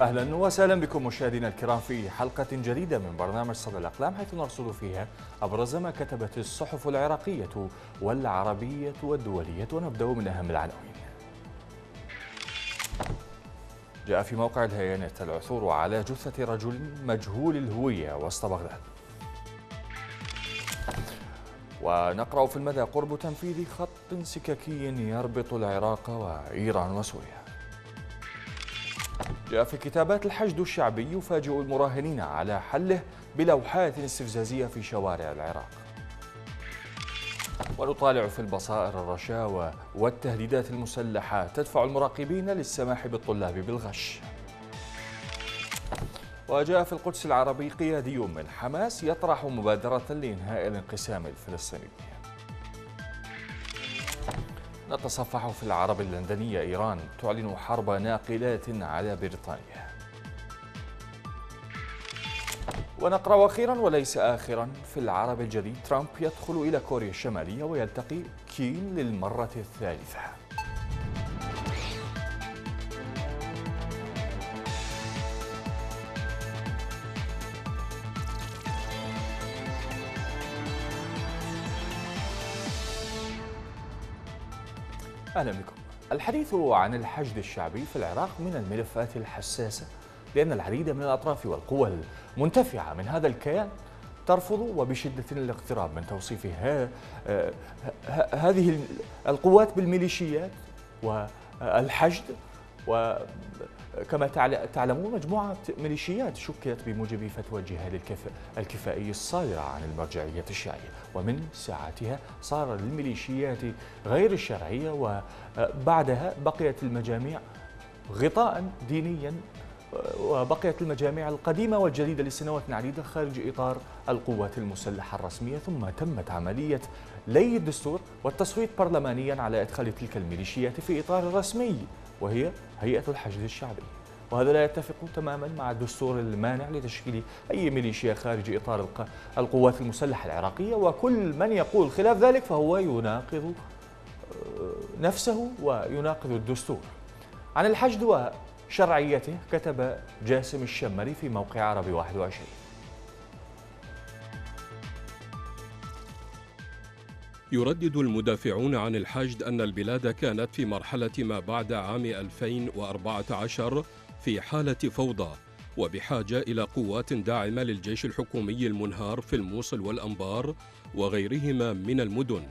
أهلا وسهلا بكم مشاهدينا الكرام في حلقة جديدة من برنامج صدى الأقلام حيث نرصد فيها أبرز ما كتبت الصحف العراقية والعربية والدولية ونبدأ من أهم العناوين. جاء في موقع الهيانات العثور على جثة رجل مجهول الهوية وسط بغداد. ونقرأ في المدى قرب تنفيذ خط سككي يربط العراق وإيران وسوريا. جاء في كتابات الحشد الشعبي يفاجئ المراهنين على حله بلوحات استفزازية في شوارع العراق. ونطالع في البصائر الرشاوى والتهديدات المسلحة تدفع المراقبين للسماح بالطلاب بالغش. وجاء في القدس العربي قيادي من حماس يطرح مبادرة لإنهاء الانقسام الفلسطيني. نتصفح في العرب اللندنية إيران تعلن حرب ناقلات على بريطانيا. ونقرأ أخيرا وليس آخرا. في العرب الجديد ترامب يدخل إلى كوريا الشمالية ويلتقي كين للمرة الثالثة. أهلا بكم. الحديث عن الحشد الشعبي في العراق من الملفات الحساسة لأن العديد من الأطراف والقوى المنتفعة من هذا الكيان ترفض وبشدة الاقتراب من توصيف هذه القوات بالميليشيات والحشد. وكما تعلمون مجموعة ميليشيات شكلت بموجب فتوى الجهاد الكفائي الصادرة عن المرجعية الشيعية ومن ساعتها صار للميليشيات غير الشرعية وبعدها بقيت المجاميع غطاء دينيا وبقيت المجاميع القديمة والجديدة لسنوات عديدة خارج إطار القوات المسلحة الرسمية. ثم تمت عملية لي الدستور والتصويت برلمانيا على إدخال تلك الميليشيات في إطار رسمي وهي هيئة الحشد الشعبي. وهذا لا يتفق تماما مع الدستور المانع لتشكيل أي ميليشيا خارج إطار القوات المسلحة العراقية. وكل من يقول خلاف ذلك فهو يناقض نفسه ويناقض الدستور. عن الحشد وشرعيته كتب جاسم الشمري في موقع عربي 21 يردد المدافعون عن الحشد أن البلاد كانت في مرحلة ما بعد عام 2014 في حالة فوضى وبحاجة إلى قوات داعمة للجيش الحكومي المنهار في الموصل والأنبار وغيرهما من المدن.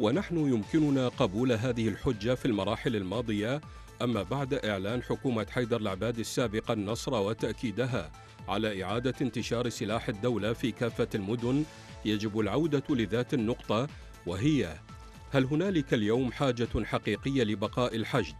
ونحن يمكننا قبول هذه الحجة في المراحل الماضية أما بعد إعلان حكومة حيدر العباد السابقة النصر وتأكيدها على إعادة انتشار سلاح الدولة في كافة المدن يجب العودة لذات النقطة وهي هل هنالك اليوم حاجة حقيقية لبقاء الحشد؟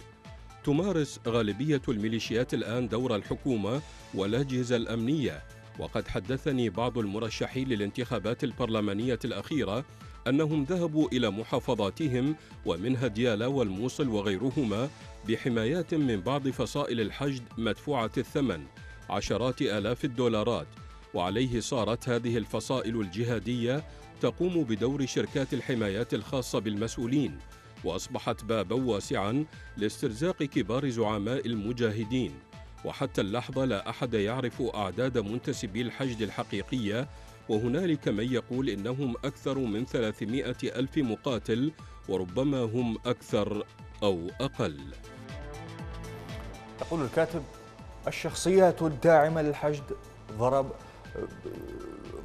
تمارس غالبية الميليشيات الآن دور الحكومة والأجهزة الأمنية وقد حدثني بعض المرشحين للانتخابات البرلمانية الأخيرة أنهم ذهبوا إلى محافظاتهم ومنها ديالا والموصل وغيرهما بحمايات من بعض فصائل الحشد مدفوعة الثمن عشرات آلاف الدولارات وعليه صارت هذه الفصائل الجهادية تقوم بدور شركات الحمايات الخاصة بالمسؤولين وأصبحت بابا واسعا لاسترزاق كبار زعماء المجاهدين. وحتى اللحظة لا أحد يعرف أعداد منتسبي الحشد الحقيقية وهنالك من يقول إنهم أكثر من 300 ألف مقاتل وربما هم أكثر أو أقل. يقول الكاتب الشخصيات الداعمة للحشد ضرب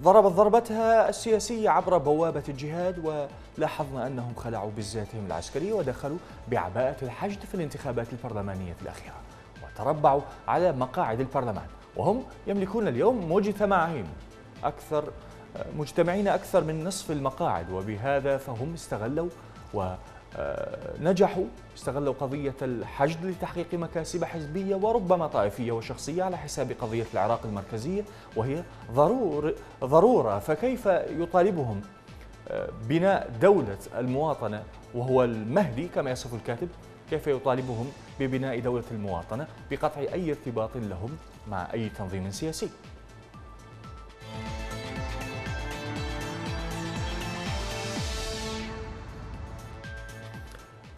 ضربت ضربتها السياسية عبر بوابة الجهاد ولاحظنا أنهم خلعوا بذاتهم العسكرية ودخلوا بعباءة الحشد في الانتخابات البرلمانية الأخيرة وتربعوا على مقاعد البرلمان وهم يملكون اليوم مجتمعين أكثر مجتمعين أكثر من نصف المقاعد وبهذا فهم استغلوا و نجحوا استغلوا قضية الحشد لتحقيق مكاسب حزبية وربما طائفية وشخصية على حساب قضية العراق المركزية وهي ضرور ضرورة. فكيف يطالبهم؟ بناء دولة المواطنة وهو المهدي كما يصف الكاتب كيف يطالبهم ببناء دولة المواطنة بقطع أي ارتباط لهم مع أي تنظيم سياسي؟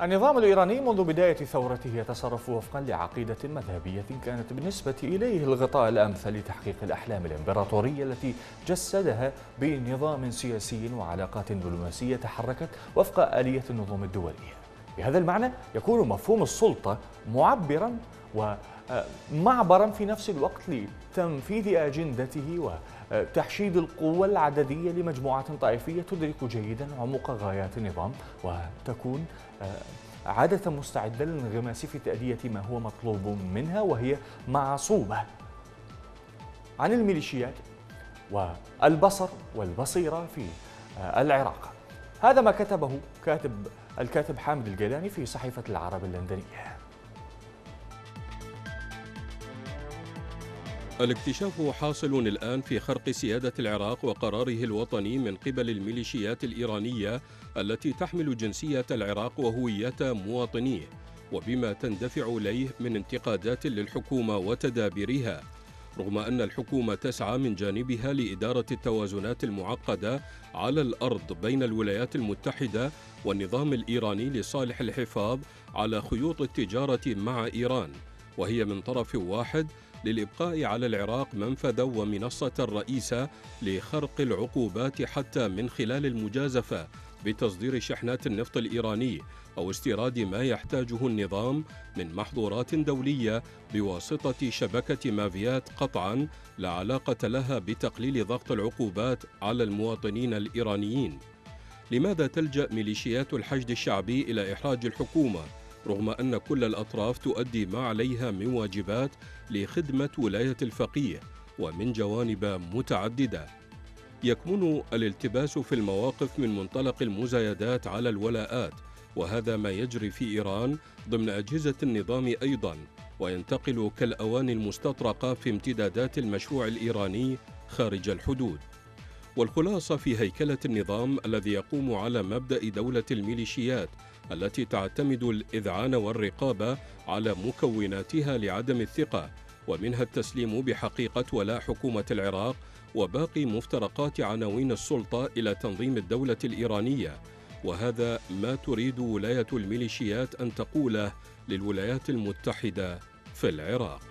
النظام الإيراني منذ بداية ثورته يتصرف وفقا لعقيدة مذهبية كانت بالنسبة إليه الغطاء الأمثل لتحقيق الأحلام الإمبراطورية التي جسدها بنظام سياسي وعلاقات دبلوماسية تحركت وفق آلية النظم الدولية بهذا المعنى يكون مفهوم السلطة معبرا ومعبرا في نفس الوقت لتنفيذ أجندته وتحشيد القوة العددية لمجموعات طائفية تدرك جيدا عمق غايات النظام وتكون عادة مستعدة للانغماس في تأدية ما هو مطلوب منها وهي معصوبة عن الميليشيات والبصر والبصيرة في العراق. هذا ما كتبه كاتب الكاتب حامد الجيلاني في صحيفة العرب اللندنية. الاكتشاف حاصل الآن في خرق سيادة العراق وقراره الوطني من قبل الميليشيات الإيرانية التي تحمل جنسية العراق وهوية مواطنيه وبما تندفع إليه من انتقادات للحكومة وتدابيرها. رغم أن الحكومة تسعى من جانبها لإدارة التوازنات المعقدة على الأرض بين الولايات المتحدة والنظام الإيراني لصالح الحفاظ على خيوط التجارة مع إيران وهي من طرف واحد للإبقاء على العراق منفذا ومنصة رئيسة لخرق العقوبات حتى من خلال المجازفة بتصدير شحنات النفط الإيراني أو استيراد ما يحتاجه النظام من محظورات دولية بواسطة شبكة مافيات قطعا لا علاقة لها بتقليل ضغط العقوبات على المواطنين الإيرانيين. لماذا تلجأ ميليشيات الحشد الشعبي إلى إحراج الحكومة؟ رغم أن كل الأطراف تؤدي ما عليها من واجبات لخدمة ولاية الفقيه ومن جوانب متعددة. يكمن الالتباس في المواقف من منطلق المزايدات على الولاءات وهذا ما يجري في إيران ضمن أجهزة النظام أيضا وينتقل كالأواني المستطرقة في امتدادات المشروع الإيراني خارج الحدود. والخلاصة في هيكلة النظام الذي يقوم على مبدأ دولة الميليشيات التي تعتمد الإذعان والرقابة على مكوناتها لعدم الثقة ومنها التسليم بحقيقة ولاء حكومة العراق وباقي مفترقات عناوين السلطة إلى تنظيم الدولة الإيرانية. وهذا ما تريد ولاية الميليشيات أن تقوله للولايات المتحدة في العراق.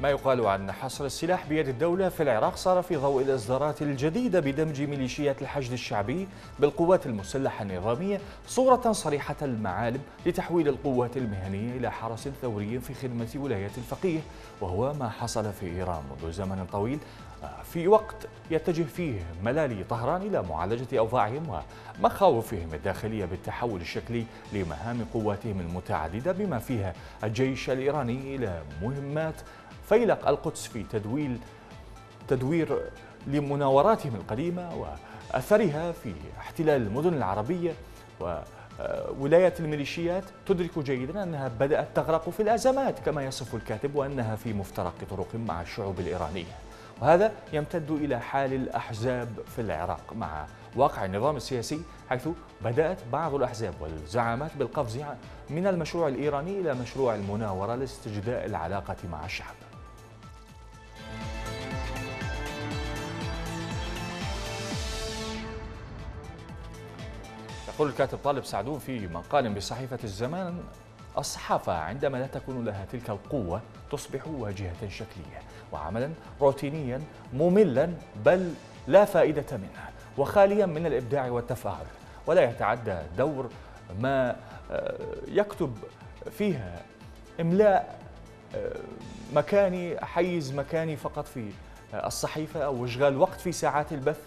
ما يقال عن حصر السلاح بيد الدولة في العراق صار في ضوء الإصدارات الجديدة بدمج ميليشيات الحشد الشعبي بالقوات المسلحة النظامية صورة صريحة المعالم لتحويل القوات المهنية إلى حرس ثوري في خدمة ولاية الفقيه وهو ما حصل في إيران منذ زمن طويل. في وقت يتجه فيه ملالي طهران إلى معالجة أوضاعهم ومخاوفهم الداخلية بالتحول الشكلي لمهام قواتهم المتعددة بما فيها الجيش الإيراني إلى مهمات فيلق القدس في تدويل تدوير لمناوراتهم القديمة وأثرها في احتلال المدن العربية وولاية الميليشيات تدرك جيدا أنها بدأت تغرق في الأزمات كما يصف الكاتب وأنها في مفترق طرق مع الشعوب الإيرانية. وهذا يمتد إلى حال الأحزاب في العراق مع واقع النظام السياسي حيث بدأت بعض الأحزاب والزعامات بالقفز من المشروع الإيراني إلى مشروع المناورة لاستجداء العلاقة مع الشعب. يقول الكاتب طالب سعدون في مقال بصحيفة الزمان الصحافة عندما لا تكون لها تلك القوة تصبح واجهة شكلية وعملا روتينيا مملا بل لا فائدة منه وخاليا من الإبداع والتفاعل ولا يتعدى دور ما آه، يكتب فيها إملاء آه، مكاني حيز مكاني فقط في الصحيفة أو إشغال وقت في ساعات البث.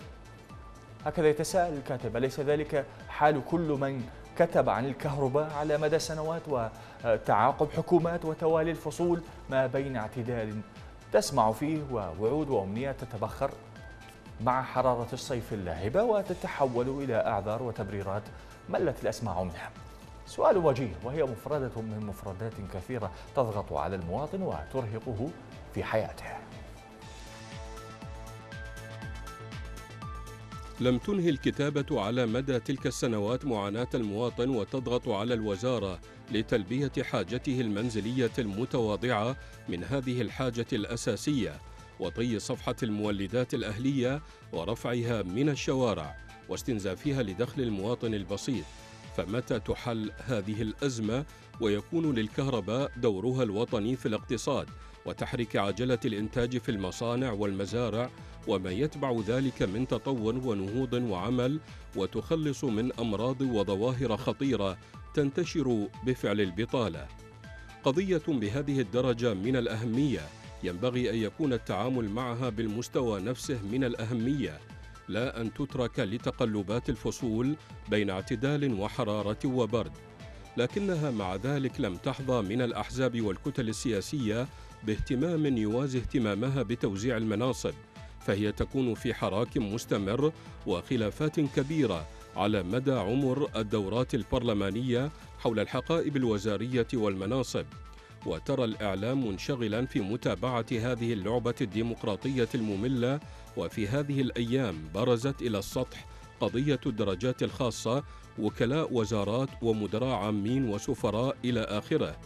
هكذا يتساءل الكاتب أليس ذلك حال كل من كتب عن الكهرباء على مدى سنوات وتعاقب حكومات وتوالي الفصول ما بين اعتدال تسمع فيه ووعود وأمنيات تتبخر مع حرارة الصيف اللاهبة وتتحول إلى أعذار وتبريرات ملت الأسماع منها. سؤال وجيه وهي مفردة من مفردات كثيرة تضغط على المواطن وترهقه في حياته. لم تنهي الكتابة على مدى تلك السنوات معاناة المواطن وتضغط على الوزارة لتلبية حاجته المنزلية المتواضعة من هذه الحاجة الأساسية وطي صفحة المولدات الأهلية ورفعها من الشوارع واستنزافها لدخل المواطن البسيط. فمتى تحل هذه الأزمة؟ ويكون للكهرباء دورها الوطني في الاقتصاد وتحريك عجلة الإنتاج في المصانع والمزارع وما يتبع ذلك من تطور ونهوض وعمل وتخلص من أمراض وظواهر خطيرة تنتشر بفعل البطالة. قضية بهذه الدرجة من الأهمية ينبغي أن يكون التعامل معها بالمستوى نفسه من الأهمية لا أن تترك لتقلبات الفصول بين اعتدال وحرارة وبرد لكنها مع ذلك لم تحظى من الأحزاب والكتل السياسية باهتمام يوازي اهتمامها بتوزيع المناصب فهي تكون في حراك مستمر وخلافات كبيرة على مدى عمر الدورات البرلمانية حول الحقائب الوزارية والمناصب. وترى الإعلام منشغلا في متابعة هذه اللعبة الديمقراطية المملة وفي هذه الأيام برزت إلى السطح قضية الدرجات الخاصة وكلاء وزارات ومدراء عامين وسفراء إلى آخره.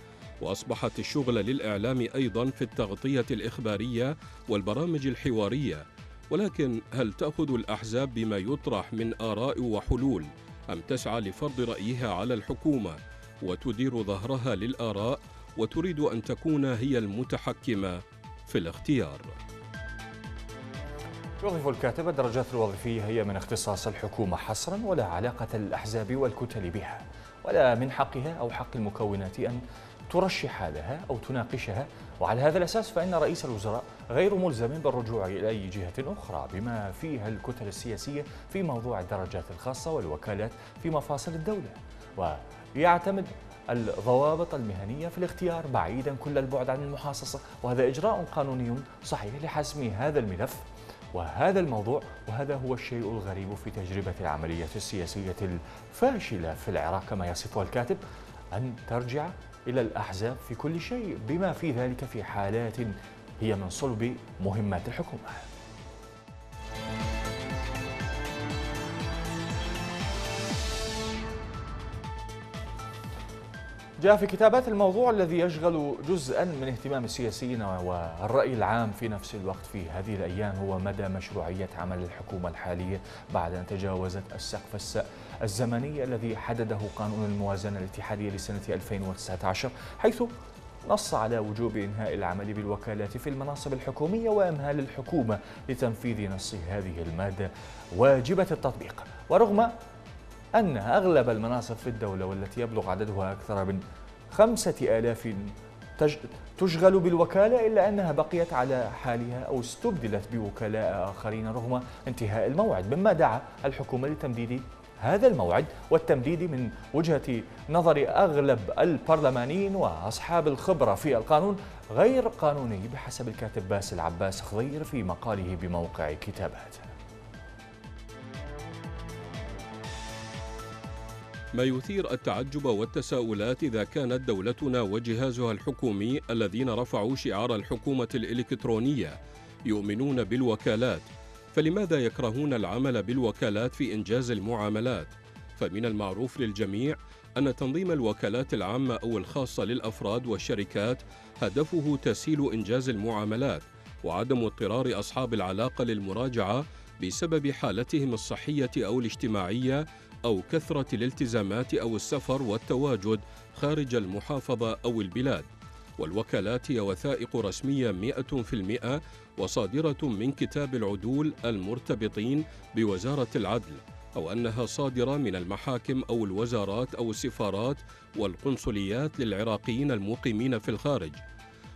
وأصبحت الشغل للإعلام أيضا في التغطية الإخبارية والبرامج الحوارية. ولكن هل تأخذ الأحزاب بما يطرح من آراء وحلول؟ أم تسعى لفرض رأيها على الحكومة وتدير ظهرها للآراء وتريد أن تكون هي المتحكمة في الاختيار؟ يوظف الكاتب الدرجات الوظيفية هي من اختصاص الحكومة حصرا ولا علاقة الأحزاب والكتل بها ولا من حقها أو حق المكونات أن ترشح لها أو تناقشها وعلى هذا الأساس فإن رئيس الوزراء غير ملزم بالرجوع إلى أي جهة أخرى بما فيها الكتل السياسية في موضوع الدرجات الخاصة والوكالات في مفاصل الدولة. ويعتمد الضوابط المهنية في الاختيار بعيدا كل البعد عن المحاصصة وهذا إجراء قانوني صحيح لحسم هذا الملف وهذا الموضوع وهذا هو الشيء الغريب في تجربة العملية السياسية الفاشلة في العراق كما يصفها الكاتب. أن ترجع إلى الأحزاب في كل شيء بما في ذلك في حالات هي من صلب مهمات الحكومة. جاء في كتابات الموضوع الذي يشغل جزءا من اهتمام السياسيين والرأي العام في نفس الوقت في هذه الأيام هو مدى مشروعية عمل الحكومة الحالية بعد أن تجاوزت السقف الزمني الذي حدده قانون الموازنة الاتحادية لسنة 2019 حيث نص على وجوب إنهاء العمل بالوكالات في المناصب الحكومية وإمهال الحكومة لتنفيذ نص هذه المادة واجبة التطبيق. ورغم أن أغلب المناصب في الدولة والتي يبلغ عددها أكثر من خمسة آلاف تشغل بالوكالة إلا أنها بقيت على حالها أو استبدلت بوكلاء آخرين رغم انتهاء الموعد. مما دعا الحكومة لتمديد هذا الموعد والتمديد من وجهة نظر أغلب البرلمانيين وأصحاب الخبرة في القانون غير قانوني بحسب الكاتب باسل عباس خضير في مقاله بموقع كتابات. ما يثير التعجب والتساؤلات إذا كانت دولتنا وجهازها الحكومي الذين رفعوا شعار الحكومة الإلكترونية يؤمنون بالوكالات فلماذا يكرهون العمل بالوكالات في إنجاز المعاملات؟ فمن المعروف للجميع أن تنظيم الوكالات العامة أو الخاصة للأفراد والشركات هدفه تسهيل إنجاز المعاملات وعدم اضطرار أصحاب العلاقة للمراجعة بسبب حالتهم الصحية أو الاجتماعية أو كثرة الالتزامات أو السفر والتواجد خارج المحافظة أو البلاد. والوكالات هي وثائق رسمية مئة في المئة وصادرة من كتاب العدول المرتبطين بوزارة العدل أو أنها صادرة من المحاكم أو الوزارات أو السفارات والقنصليات للعراقيين المقيمين في الخارج.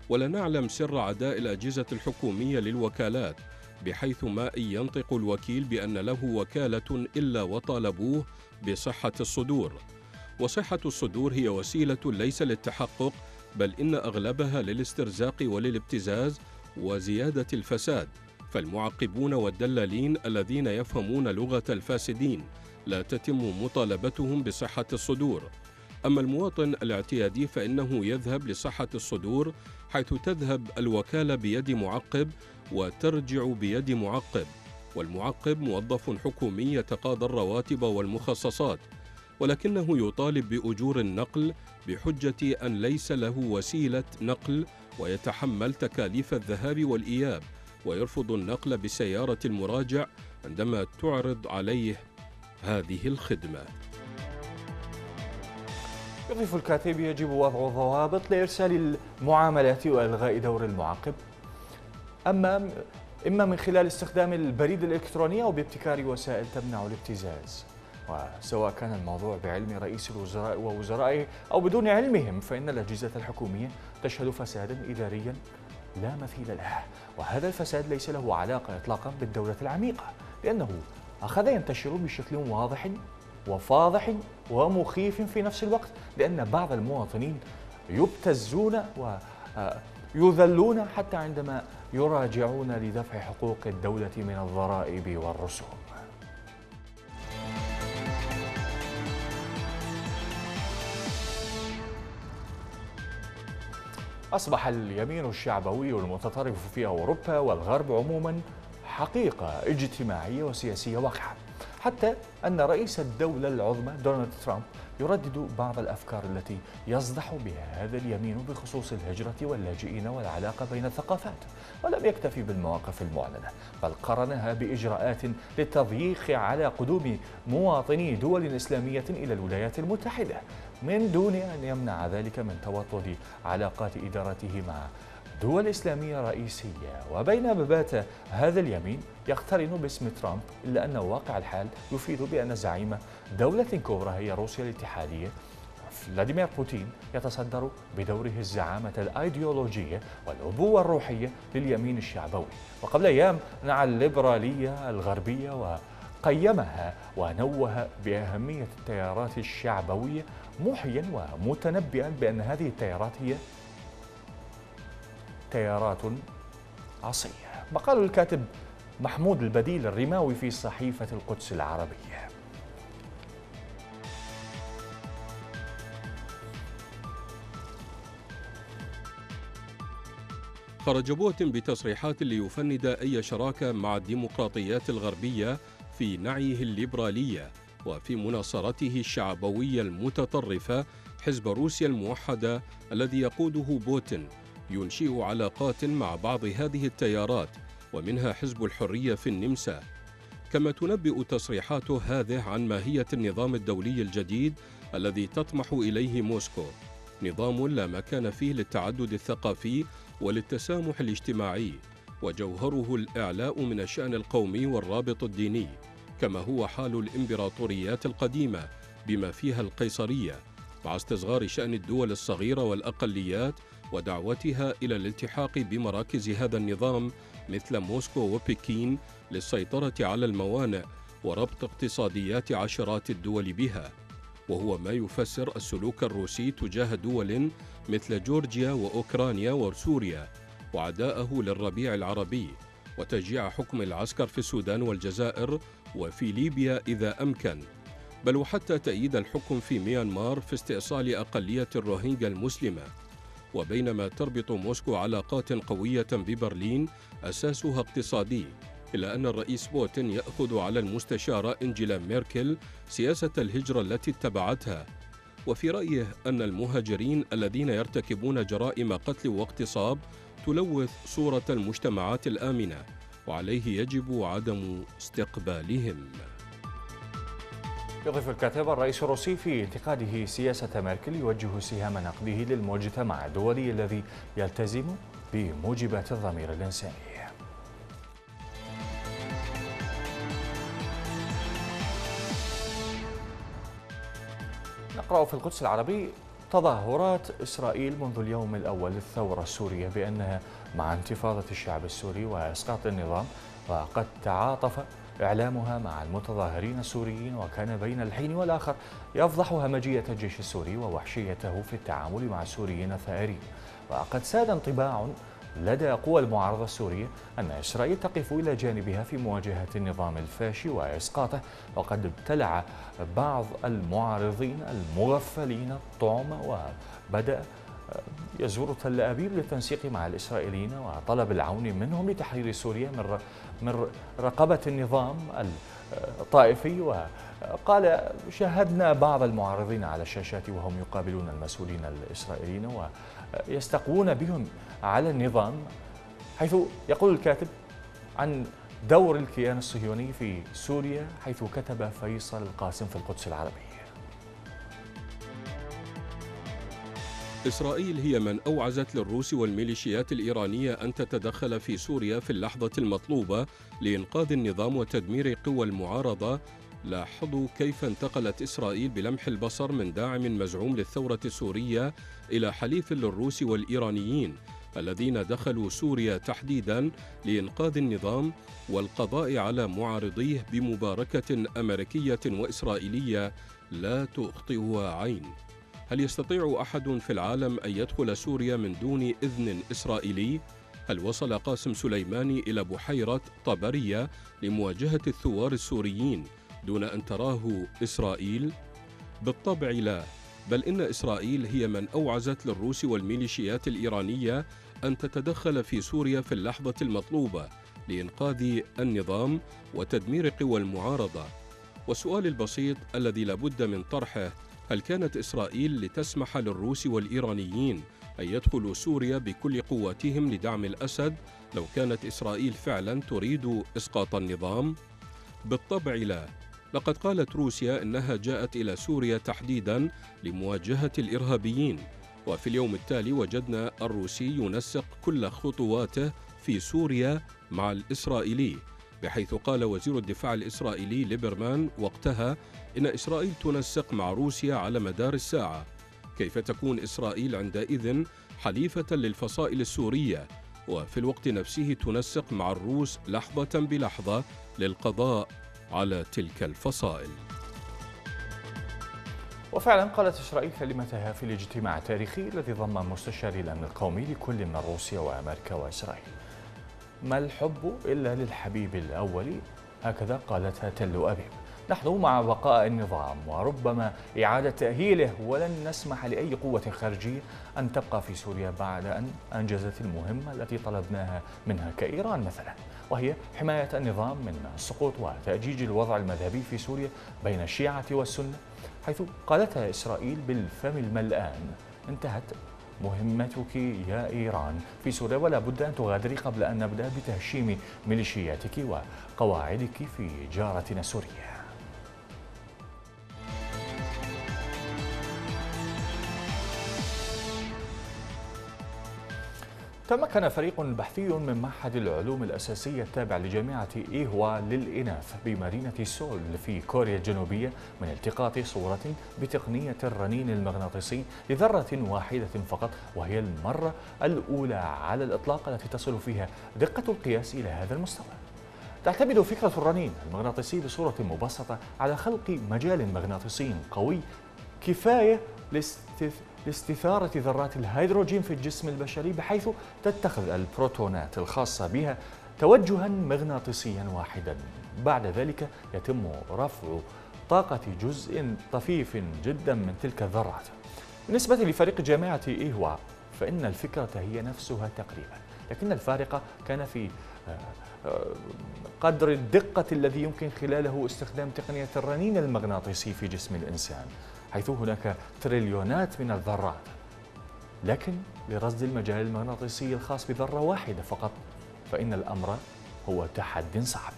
ولا نعلم سر عداء الأجهزة الحكومية للوكالات بحيث ما إن ينطق الوكيل بأن له وكالة إلا وطالبوه بصحة الصدور. وصحة الصدور هي وسيلة ليس للتحقق بل إن أغلبها للاسترزاق وللابتزاز وزيادة الفساد. فالمعقبون والدلالين الذين يفهمون لغة الفاسدين لا تتم مطالبتهم بصحة الصدور. أما المواطن الاعتيادي فإنه يذهب لصحة الصدور حيث تذهب الوكالة بيد معقب وترجع بيد معقب والمعقب موظف حكومي يتقاضى الرواتب والمخصصات ولكنه يطالب بأجور النقل بحجة أن ليس له وسيلة نقل ويتحمل تكاليف الذهاب والإياب ويرفض النقل بسيارة المراجع عندما تعرض عليه هذه الخدمة. يضيف الكاتب يجب وضع ضوابط لإرسال المعاملات وإلغاء دور المعقب. أما إما من خلال استخدام البريد الإلكتروني أو بابتكار وسائل تمنع الابتزاز وسواء كان الموضوع بعلم رئيس الوزراء ووزرائه أو بدون علمهم فإن الأجهزة الحكومية تشهد فسادا إداريا لا مثيل له وهذا الفساد ليس له علاقة إطلاقا بالدولة العميقة لأنه أخذ ينتشر بشكل واضح وفاضح ومخيف في نفس الوقت لأن بعض المواطنين يبتزون ويذلون حتى عندما يراجعون لدفع حقوق الدولة من الضرائب والرسوم. أصبح اليمين الشعبوي المتطرف في أوروبا والغرب عموما حقيقة اجتماعية وسياسية واقعة حتى أن رئيس الدولة العظمى دونالد ترامب يردد بعض الأفكار التي يصدح بها هذا اليمين بخصوص الهجرة واللاجئين والعلاقة بين الثقافات ولم يكتفي بالمواقف المعلنة بل قرنها بإجراءات للتضييق على قدوم مواطني دول إسلامية إلى الولايات المتحدة. من دون أن يمنع ذلك من توطد علاقات إدارته مع دول إسلامية رئيسية وبينما بات هذا اليمين يقترن باسم ترامب إلا أن واقع الحال يفيد بأن زعيم دولة كبرى هي روسيا الاتحادية فلاديمير بوتين يتصدر بدوره الزعامة الأيديولوجية والأبوة الروحية لليمين الشعبوي. وقبل أيام نعى الليبرالية الغربية وقيمها ونوه بأهمية التيارات الشعبوية موحيا ومتنبئا بأن هذه التيارات هي تيارات عصية. مقال الكاتب محمود البديل الرماوي في صحيفة القدس العربية. خرج بوتين بتصريحات ليفند أي شراكة مع الديمقراطيات الغربية في نعيه الليبرالية وفي مناصرته الشعبوية المتطرفة حزب روسيا الموحدة الذي يقوده بوتين. ينشئ علاقات مع بعض هذه التيارات ومنها حزب الحرية في النمسا. كما تنبئ تصريحاته هذه عن ماهية النظام الدولي الجديد الذي تطمح إليه موسكو. نظام لا مكان فيه للتعدد الثقافي وللتسامح الاجتماعي وجوهره الإعلاء من الشأن القومي والرابط الديني كما هو حال الإمبراطوريات القديمة بما فيها القيصرية مع استصغار شأن الدول الصغيرة والأقليات ودعوتها إلى الالتحاق بمراكز هذا النظام مثل موسكو وبكين للسيطرة على الموانئ وربط اقتصاديات عشرات الدول بها. وهو ما يفسر السلوك الروسي تجاه دول مثل جورجيا وأوكرانيا وسوريا وعداءه للربيع العربي. وتشجيع حكم العسكر في السودان والجزائر وفي ليبيا إذا أمكن. بل وحتى تأييد الحكم في ميانمار في استئصال أقلية الروهينجا المسلمة. وبينما تربط موسكو علاقات قوية ببرلين أساسها اقتصادي إلا أن الرئيس بوتين يأخذ على المستشارة إنجيلا ميركل سياسة الهجرة التي اتبعتها. وفي رأيه أن المهاجرين الذين يرتكبون جرائم قتل واغتصاب تلوث صورة المجتمعات الآمنة وعليه يجب عدم استقبالهم. يضيف الكاتب الرئيس الروسي في انتقاده سياسة ميركل يوجه سهام نقده للمجتمع الدولي الذي يلتزم بموجبات الضمير الإنساني. نقرأ في القدس العربي تظاهرات إسرائيل منذ اليوم الأول للثورة السورية بأنها مع انتفاضة الشعب السوري وإسقاط النظام وقد تعاطف إعلامها مع المتظاهرين السوريين وكان بين الحين والآخر يفضح همجية الجيش السوري ووحشيته في التعامل مع السوريين الثائرين. وقد ساد انطباع لدى قوى المعارضة السورية أن إسرائيل تقف إلى جانبها في مواجهة النظام الفاشي وإسقاطه وقد ابتلع بعض المعارضين المغفلين الطعم وبدأ يزور تل أبيب للتنسيق مع الإسرائيليين وطلب العون منهم لتحرير سوريا من من رقبة النظام الطائفي. وقال شاهدنا بعض المعارضين على الشاشات وهم يقابلون المسؤولين الإسرائيليين ويستقوون بهم على النظام حيث يقول الكاتب عن دور الكيان الصهيوني في سوريا حيث كتب فيصل القاسم في القدس العربية إسرائيل هي من أوعزت للروس والميليشيات الإيرانية أن تتدخل في سوريا في اللحظة المطلوبة لإنقاذ النظام وتدمير قوى المعارضة. لاحظوا كيف انتقلت إسرائيل بلمح البصر من داعم مزعوم للثورة السورية إلى حليف للروس والإيرانيين الذين دخلوا سوريا تحديدا لإنقاذ النظام والقضاء على معارضيه بمباركة أمريكية وإسرائيلية لا تخطئها عين. هل يستطيع أحد في العالم أن يدخل سوريا من دون إذن إسرائيلي؟ هل وصل قاسم سليماني إلى بحيرة طبرية لمواجهة الثوار السوريين دون أن تراه إسرائيل؟ بالطبع لا، بل إن إسرائيل هي من أوعزت للروس والميليشيات الإيرانية أن تتدخل في سوريا في اللحظة المطلوبة لإنقاذ النظام وتدمير قوى المعارضة. والسؤال البسيط الذي لابد من طرحه هل كانت إسرائيل لتسمح للروس والإيرانيين أن يدخلوا سوريا بكل قواتهم لدعم الأسد لو كانت إسرائيل فعلا تريد إسقاط النظام؟ بالطبع لا لقد قالت روسيا إنها جاءت إلى سوريا تحديدا لمواجهة الإرهابيين وفي اليوم التالي وجدنا الروسي ينسق كل خطواته في سوريا مع الإسرائيلي بحيث قال وزير الدفاع الإسرائيلي ليبرمان وقتها إن إسرائيل تنسق مع روسيا على مدار الساعة. كيف تكون إسرائيل عندئذ حليفة للفصائل السورية؟ وفي الوقت نفسه تنسق مع الروس لحظة بلحظة للقضاء على تلك الفصائل. وفعلا قالت إسرائيل كلمتها في الاجتماع التاريخي الذي ضم مستشاري الأمن القومي لكل من روسيا وأمريكا وإسرائيل. ما الحب إلا للحبيب الأول؟ هكذا قالتها تل أبيب. نحن مع بقاء النظام وربما إعادة تأهيله ولن نسمح لأي قوة خارجية أن تبقى في سوريا بعد أن أنجزت المهمة التي طلبناها منها كإيران مثلا. وهي حماية النظام من السقوط وتأجيج الوضع المذهبي في سوريا بين الشيعة والسنة حيث قالتها إسرائيل بالفم الملآن انتهت مهمتك يا إيران. في سوريا ولا بد أن تغادري قبل أن نبدأ بتهشيم ميليشياتك وقواعدك في جارتنا سوريا. تمكن فريق بحثي من معهد العلوم الأساسية التابع لجامعة إيهوا للإناث بمدينة سول في كوريا الجنوبية من التقاط صورة بتقنية الرنين المغناطيسي لذرة واحدة فقط وهي المرة الأولى على الإطلاق التي تصل فيها دقة القياس إلى هذا المستوى. تعتمد فكرة الرنين المغناطيسي بصورة مبسطة على خلق مجال مغناطيسي قوي كفاية لاستثارة ذرات الهيدروجين في الجسم البشري بحيث تتخذ البروتونات الخاصة بها توجها مغناطيسيا واحدا. بعد ذلك يتم رفع طاقة جزء طفيف جدا من تلك الذرات. بالنسبة لفريق جامعة إيهوا فإن الفكرة هي نفسها تقريبا. لكن الفارق كان في آه، آه، قدر الدقة الذي يمكن خلاله استخدام تقنية الرنين المغناطيسي في جسم الإنسان. حيث هناك تريليونات من الذرات لكن لرصد المجال المغناطيسي الخاص بذرة واحدة فقط فإن الأمر هو تحد صعب.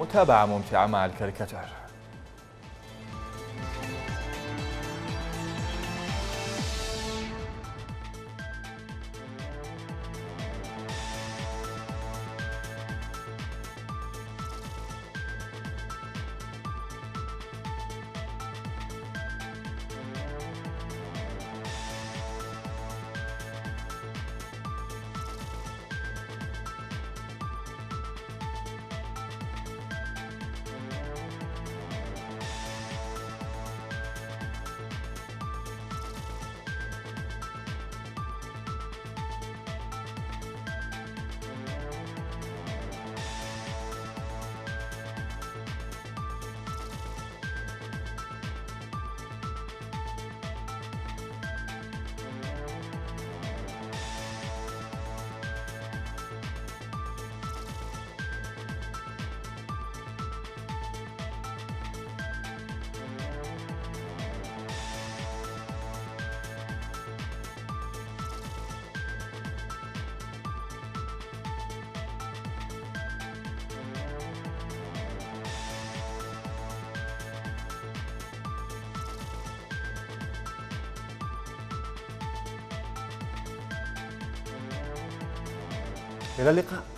متابعة ممتعة مع الكاريكاتير. إلى اللقاء.